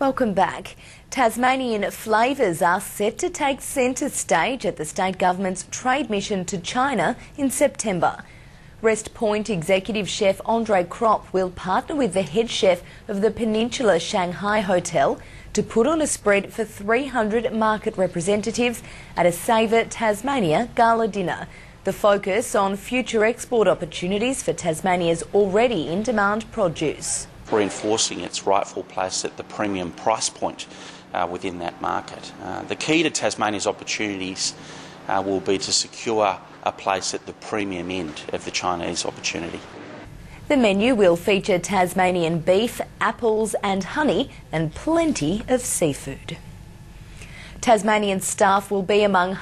Welcome back. Tasmanian flavours are set to take centre stage at the state government's trade mission to China in September. Wrest Point executive chef Andre Kropp will partner with the head chef of the Peninsula Shanghai Hotel to put on a spread for 300 market representatives at a Savour Tasmania gala dinner. The focus on future export opportunities for Tasmania's already in demand produce reinforcing its rightful place at the premium price point uh, within that market. Uh, the key to Tasmania's opportunities uh, will be to secure a place at the premium end of the Chinese opportunity. The menu will feature Tasmanian beef, apples and honey and plenty of seafood. Tasmanian staff will be among